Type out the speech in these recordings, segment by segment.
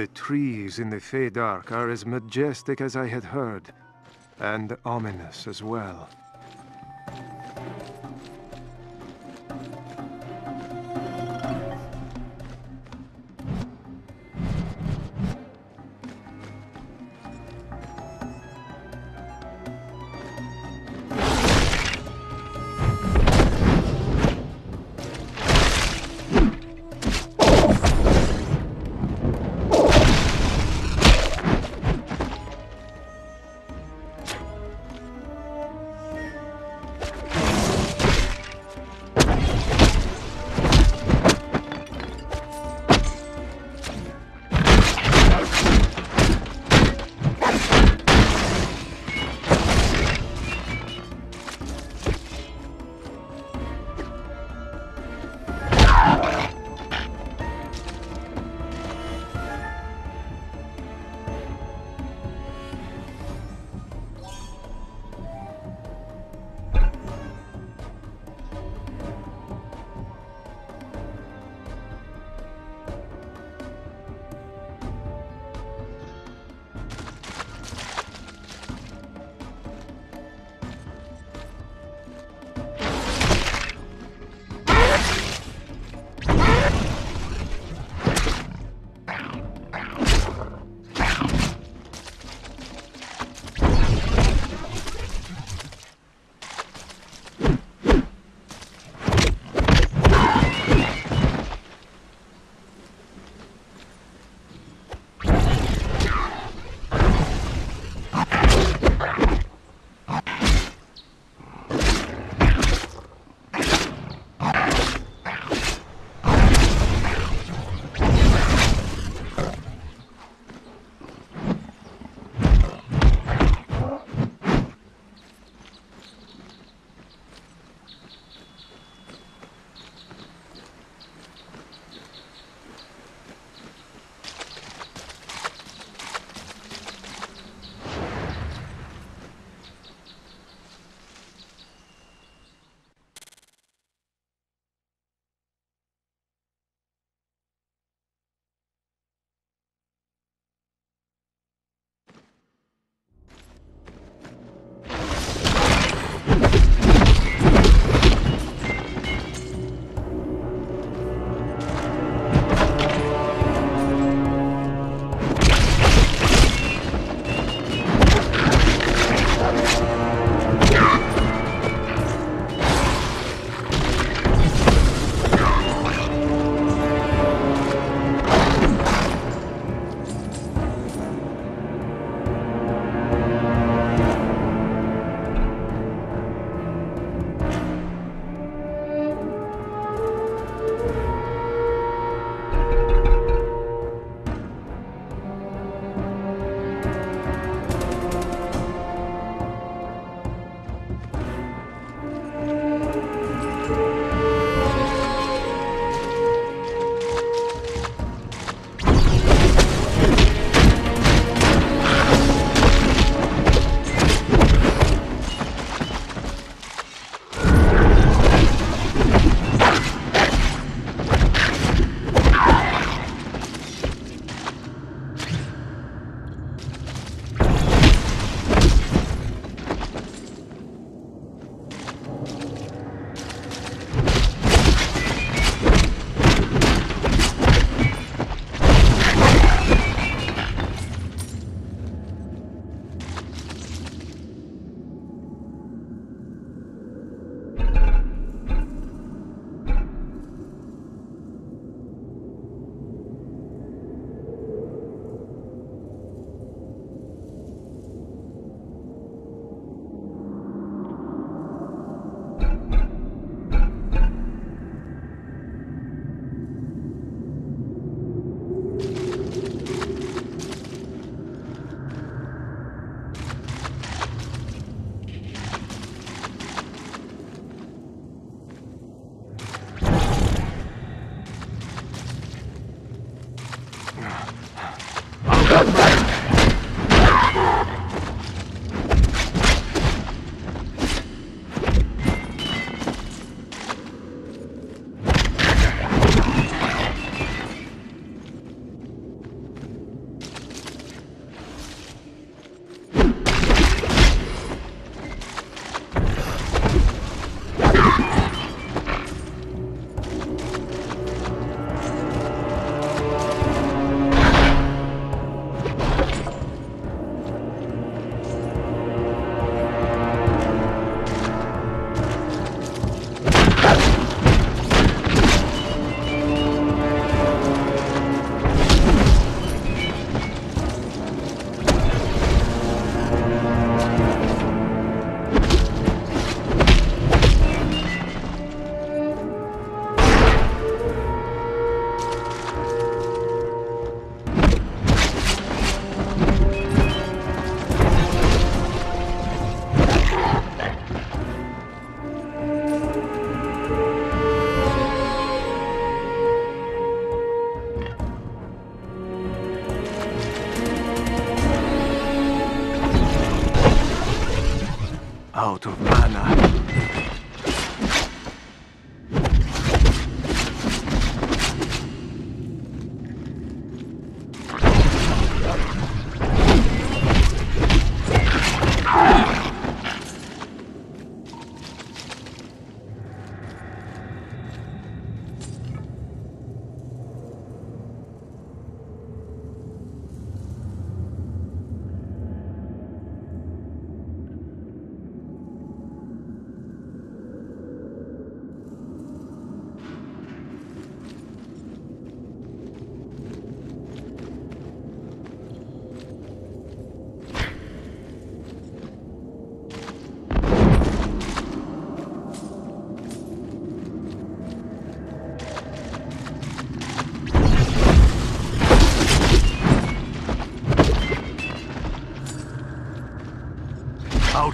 The trees in the Faydark are as majestic as I had heard, and ominous as well.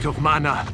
Of mana.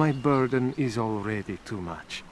My burden is already too much.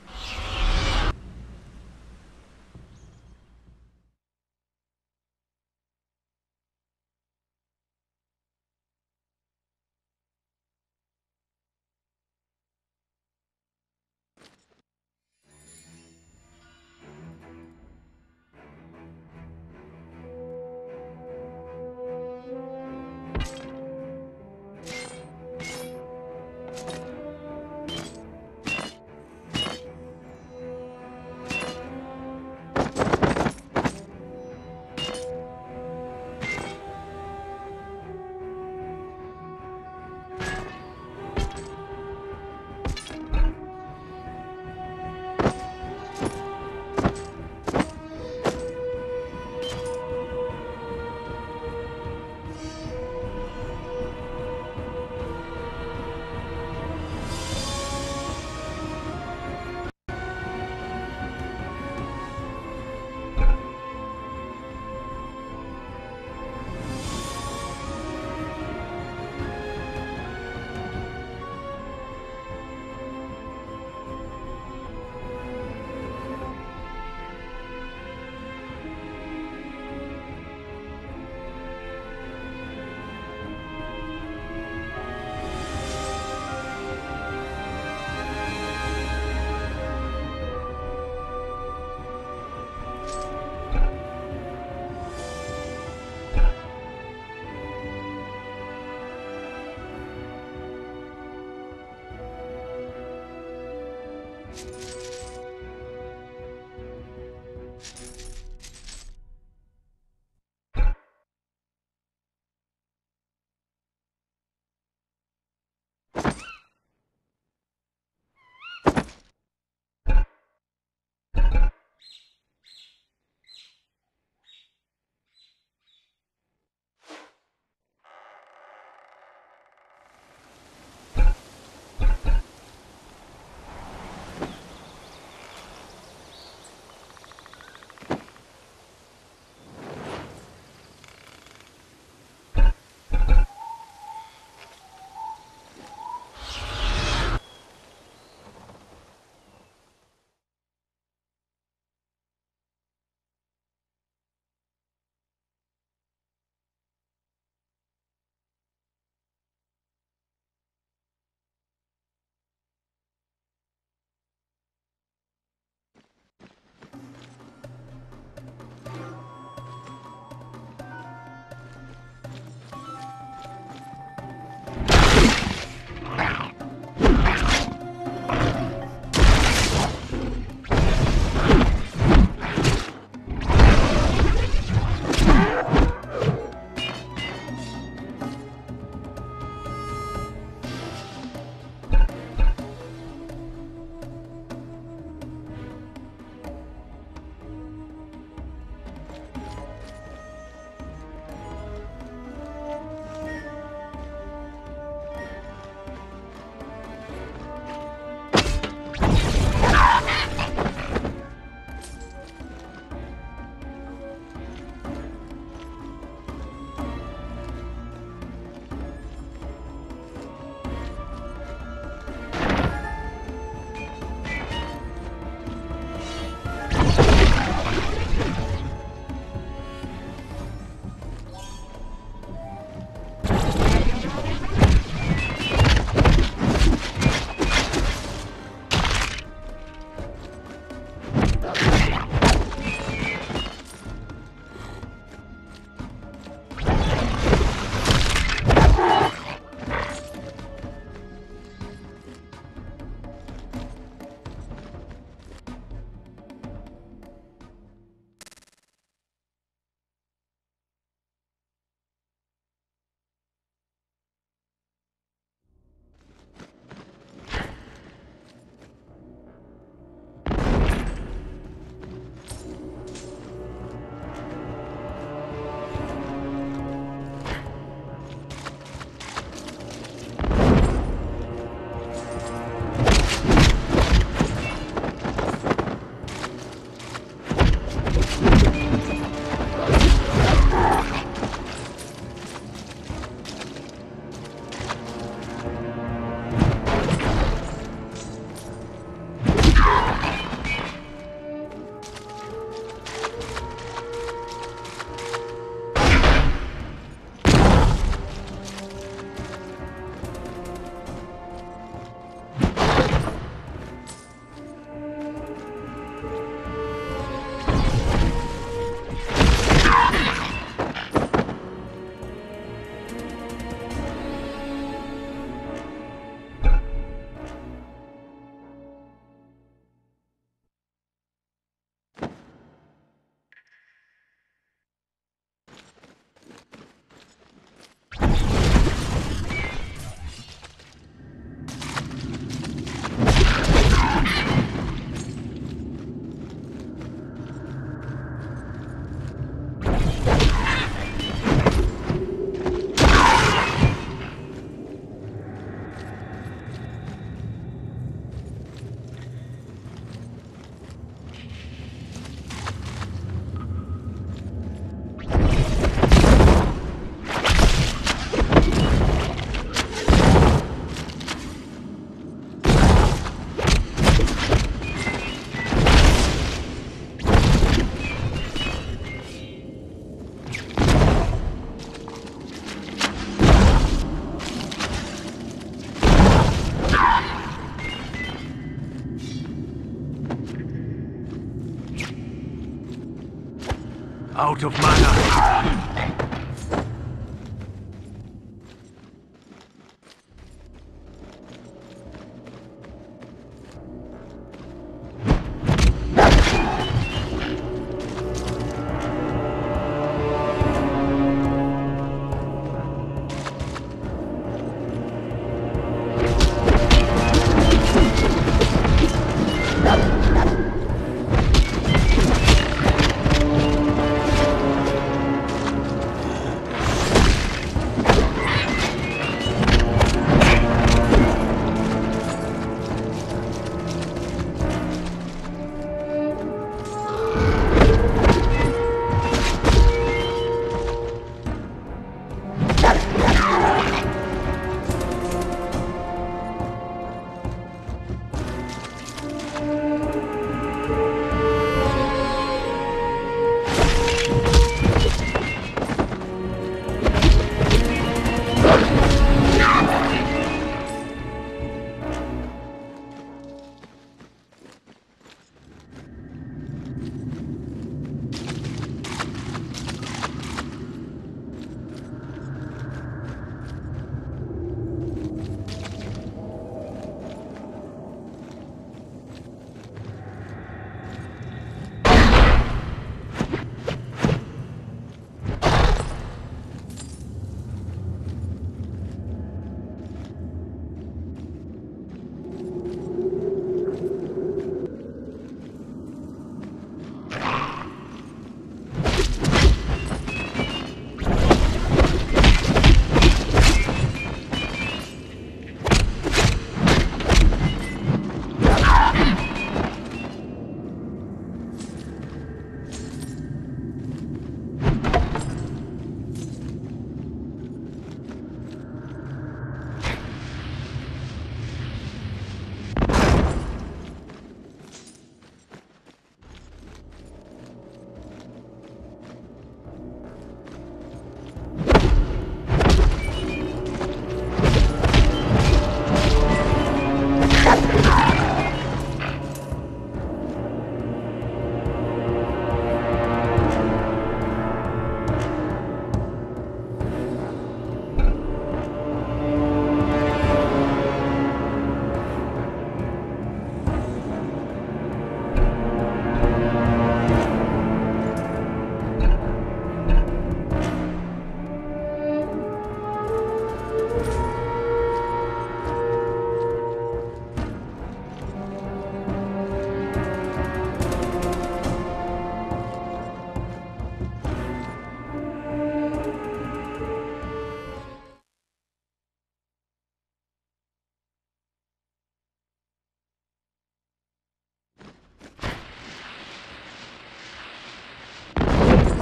Out of mana.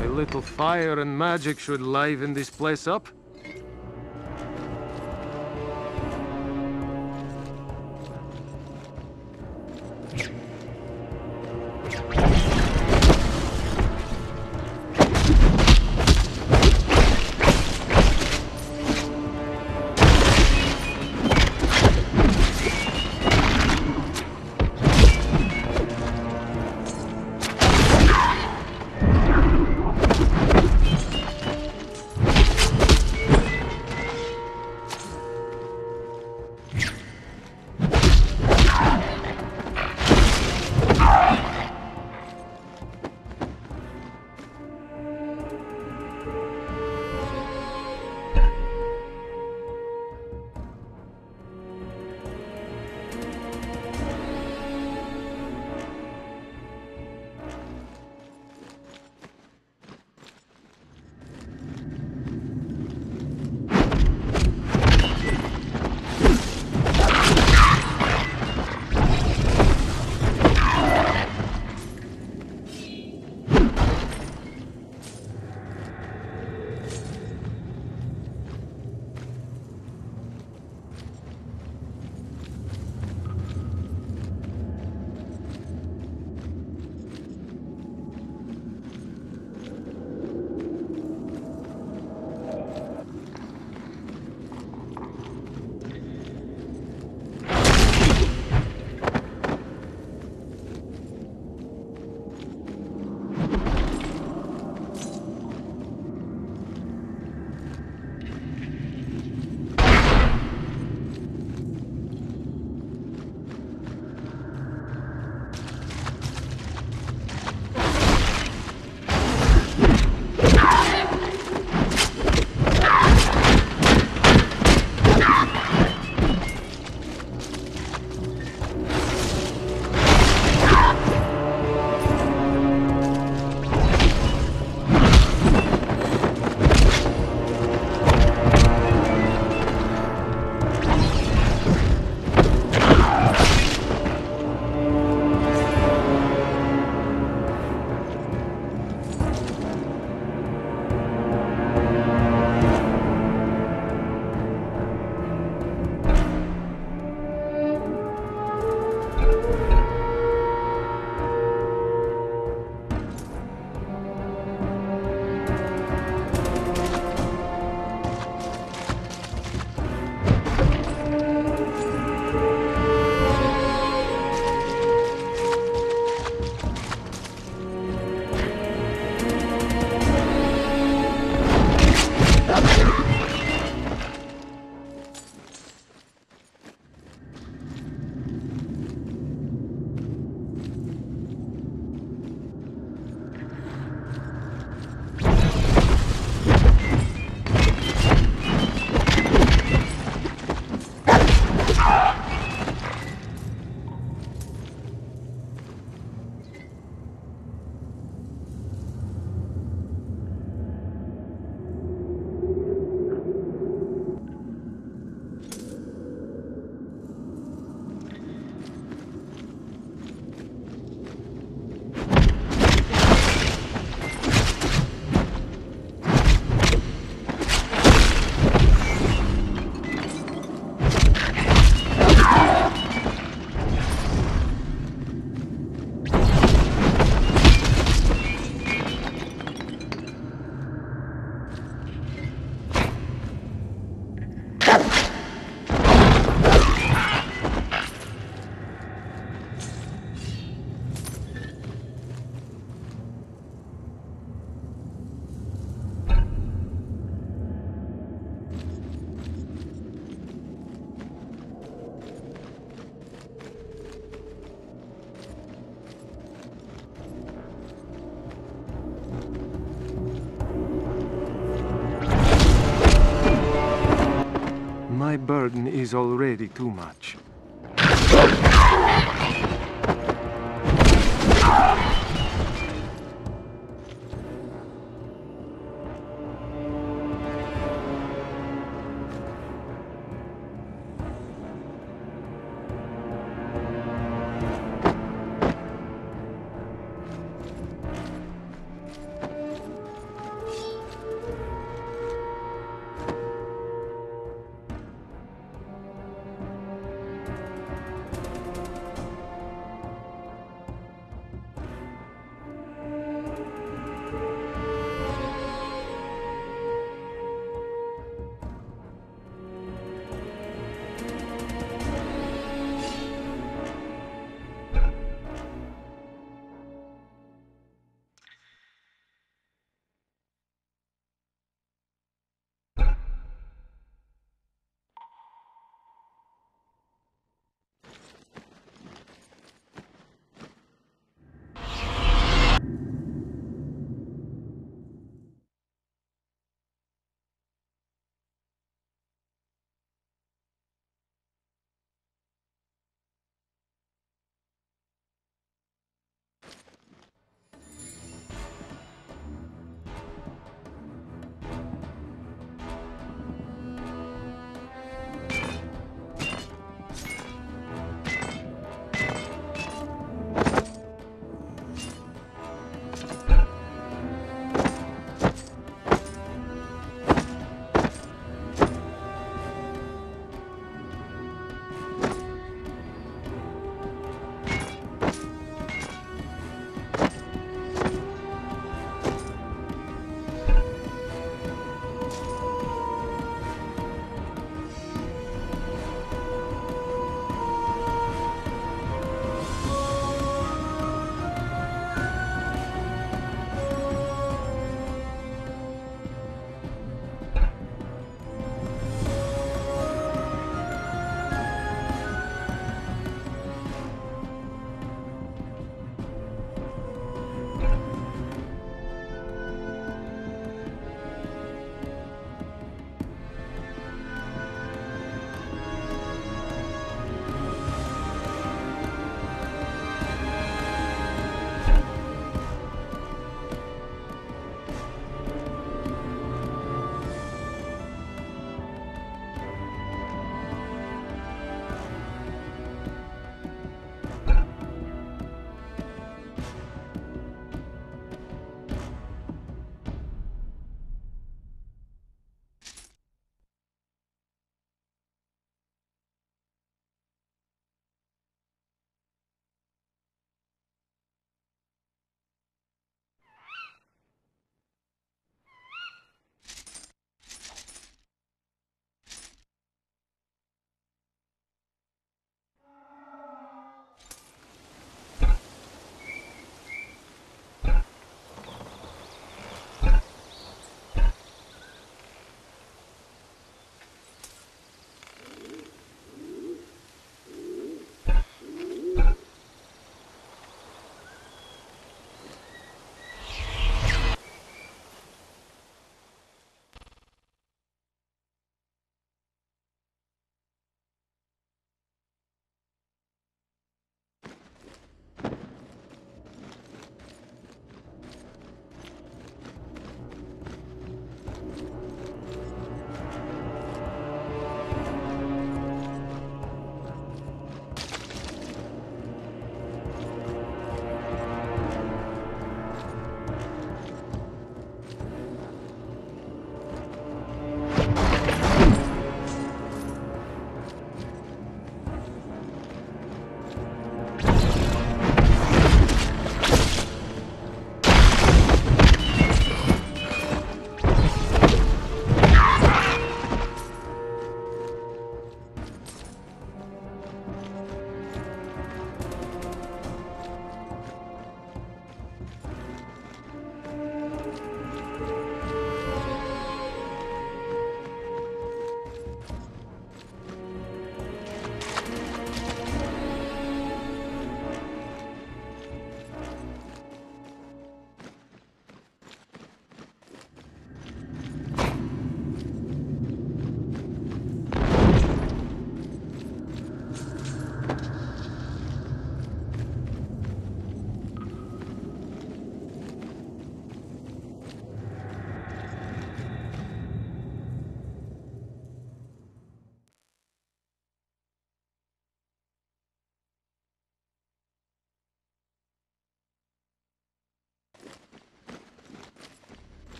A little fire and magic should liven this place up. Is already too much.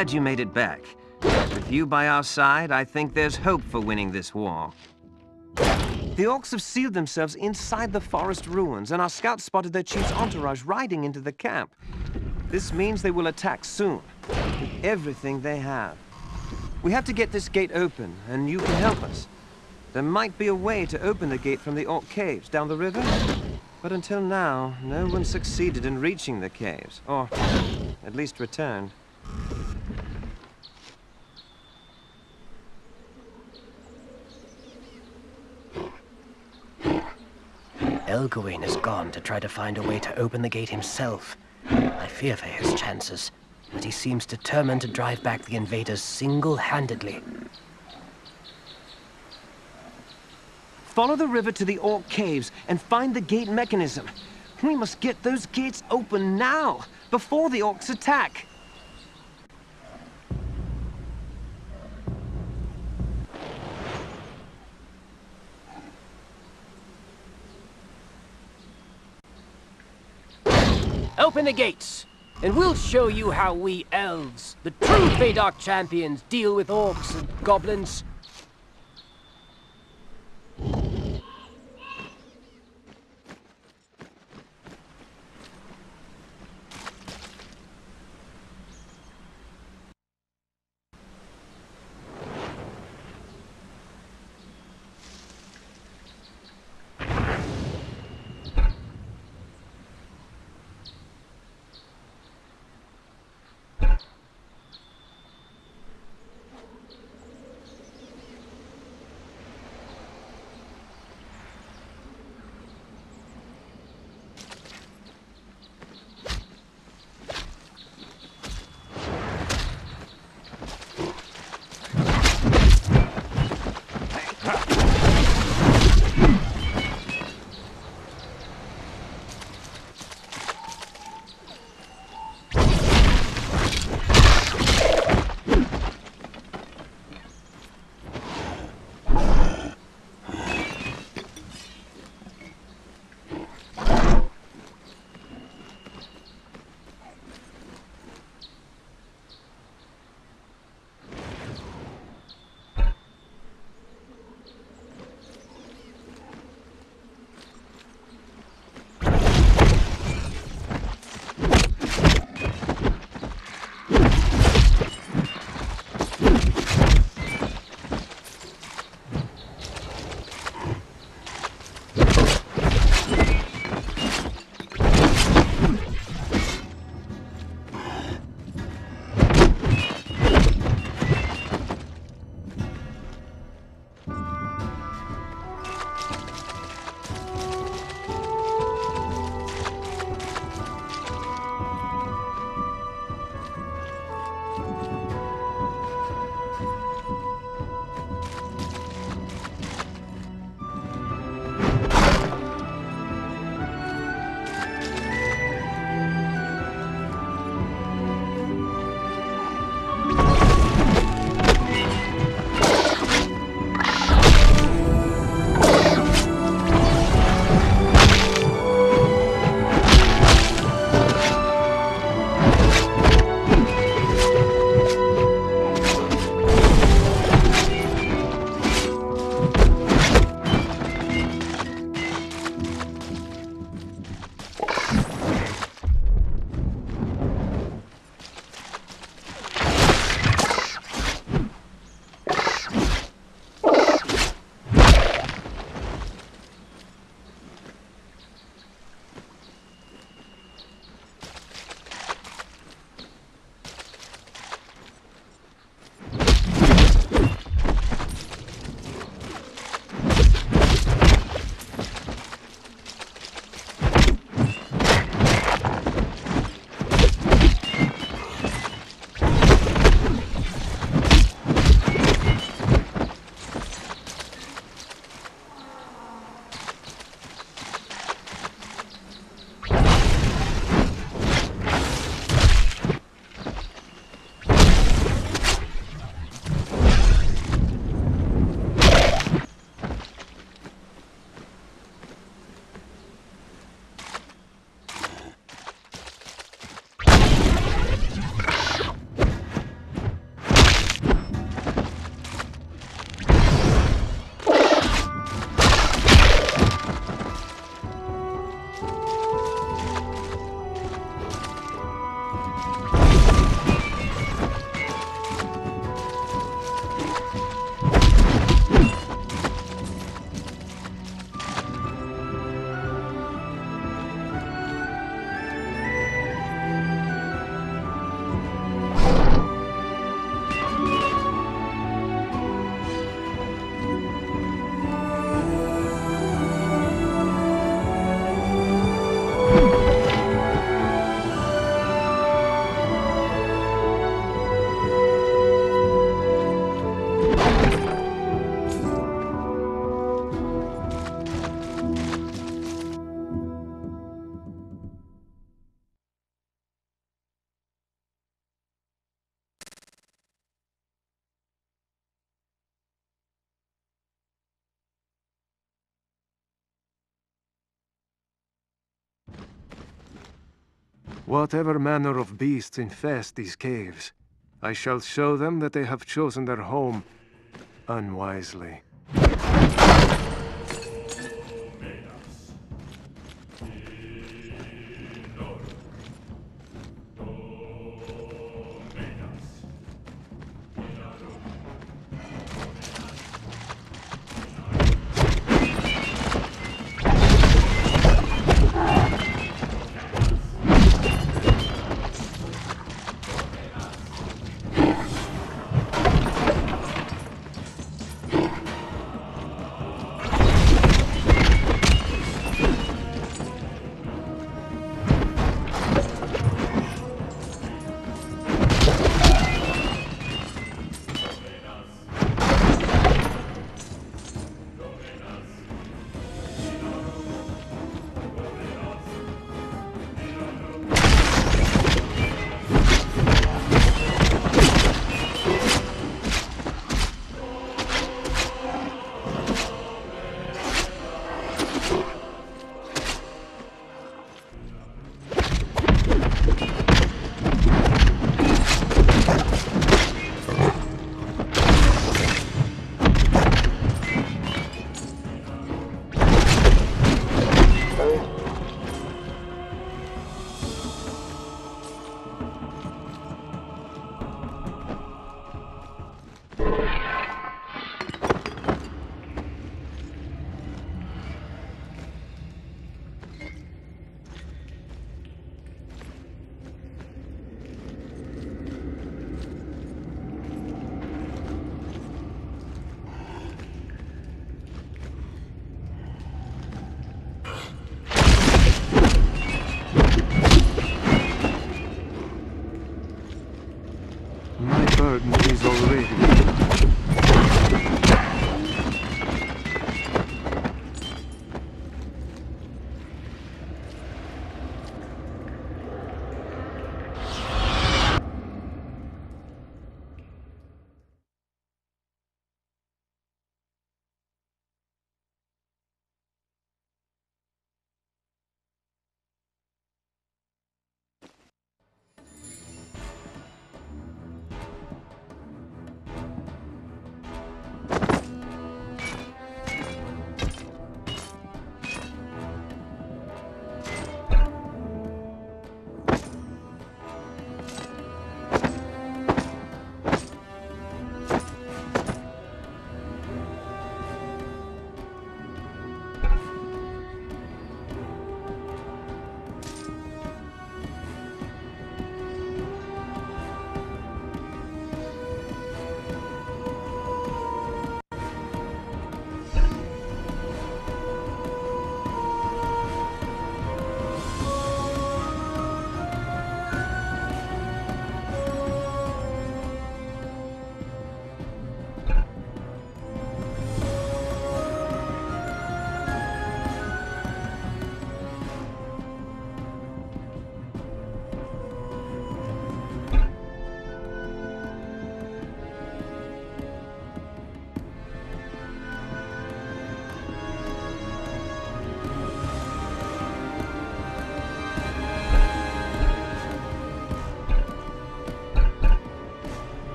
Glad you made it back. With you by our side, I think there's hope for winning this war. The orcs have sealed themselves inside the forest ruins, and our scouts spotted their chief's entourage riding into the camp. This means they will attack soon, with everything they have. We have to get this gate open, and you can help us. There might be a way to open the gate from the Orc Caves down the river, but until now, no one succeeded in reaching the caves, or at least returned. Elgawain has gone to try to find a way to open the gate himself. I fear for his chances, but he seems determined to drive back the invaders single-handedly. Follow the river to the Orc Caves and find the gate mechanism. We must get those gates open now, before the Orcs attack. Open the gates, and we'll show you how we elves, the true Faydark champions, deal with orcs and goblins. Whatever manner of beasts infest these caves, I shall show them that they have chosen their home unwisely.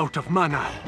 Out of mana.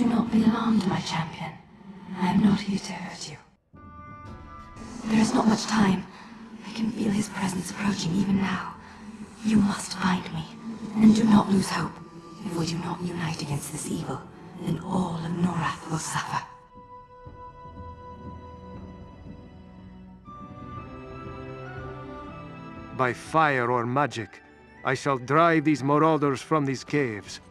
Do not be alarmed, my champion. I am not here to hurt you. There is not much time. I can feel his presence approaching even now. You must find me, and do not lose hope. If we do not unite against this evil, then all of Norrath will suffer. By fire or magic, I shall drive these marauders from these caves.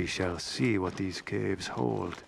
We shall see what these caves hold.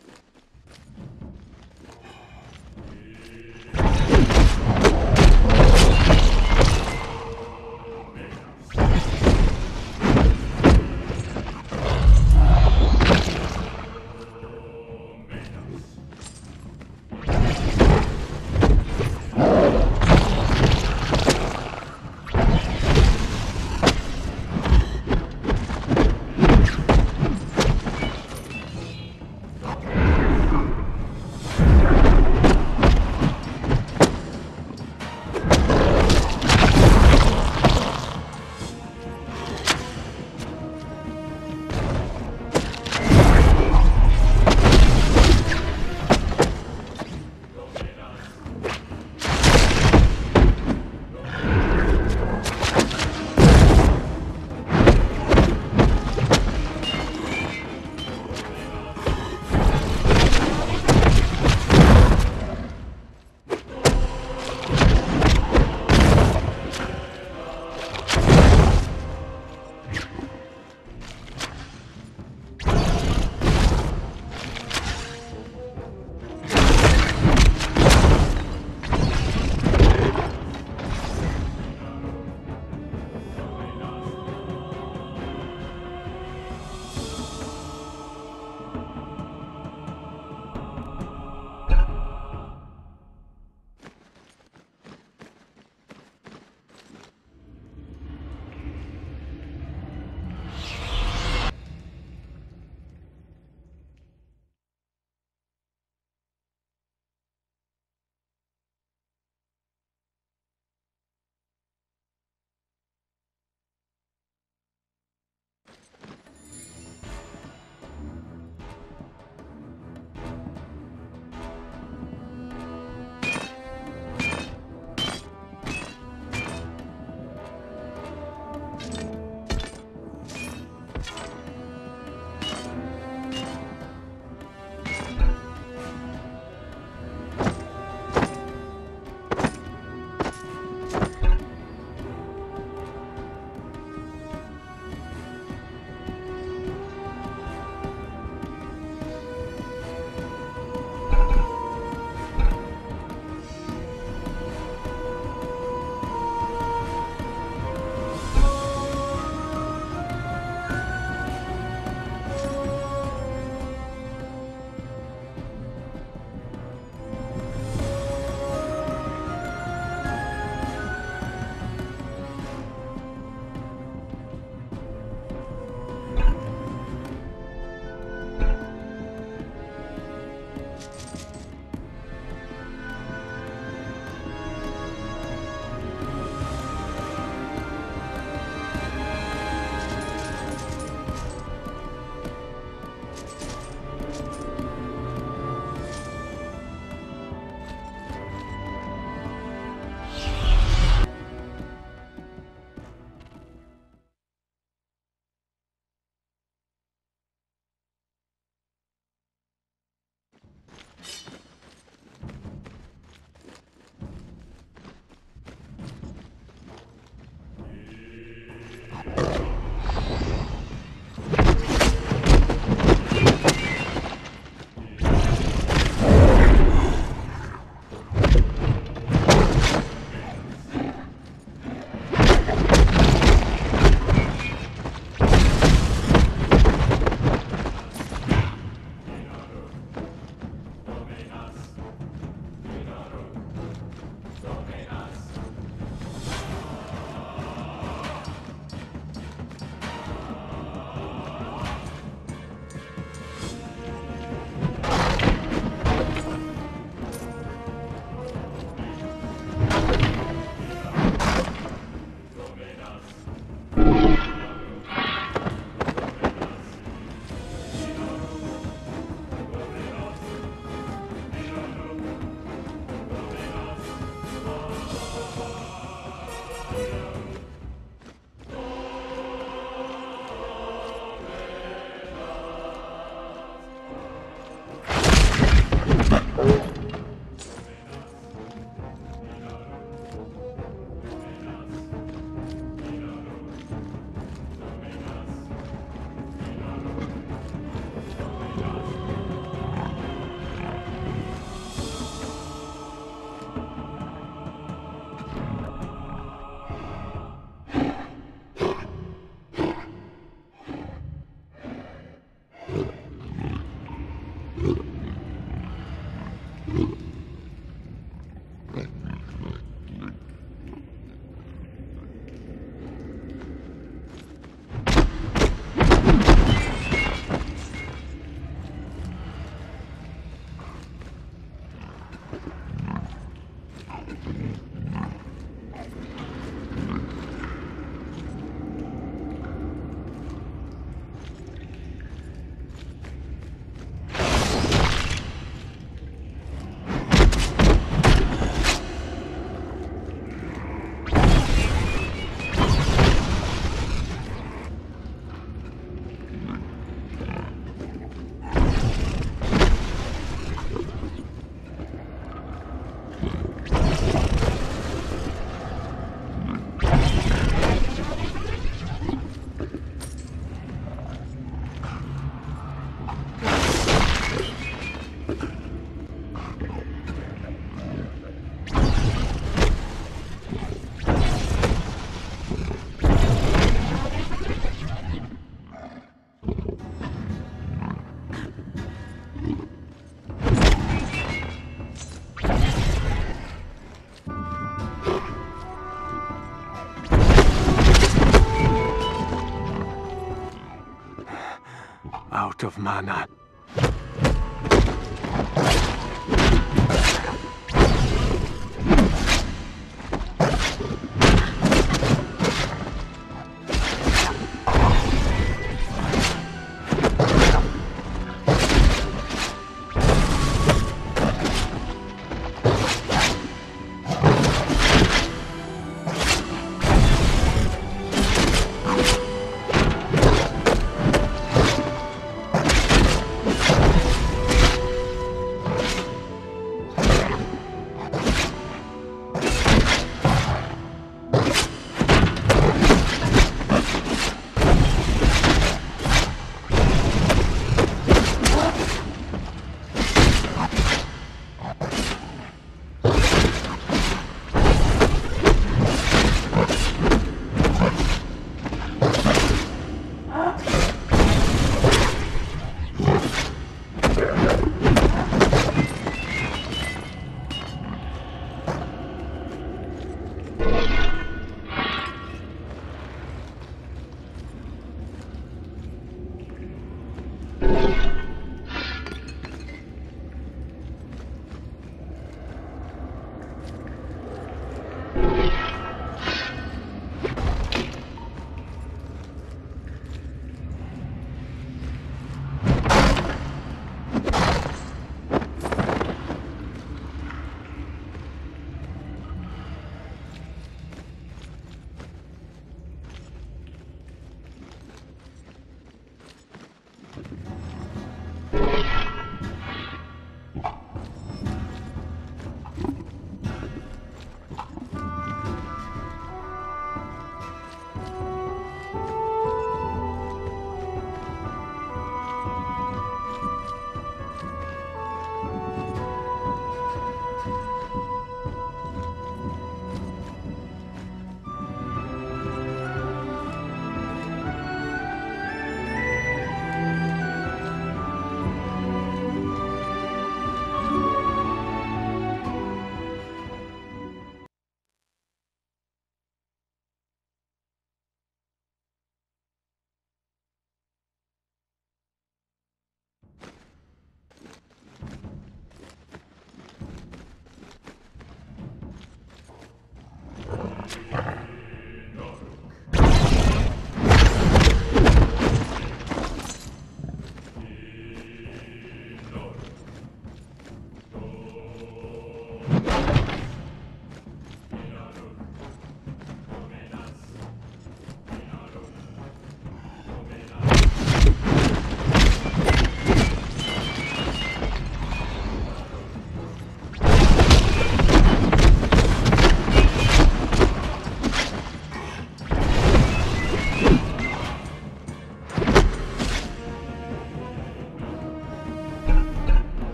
Out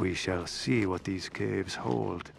We shall see what these caves hold.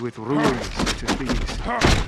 With ruins such as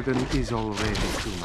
My burden is already too.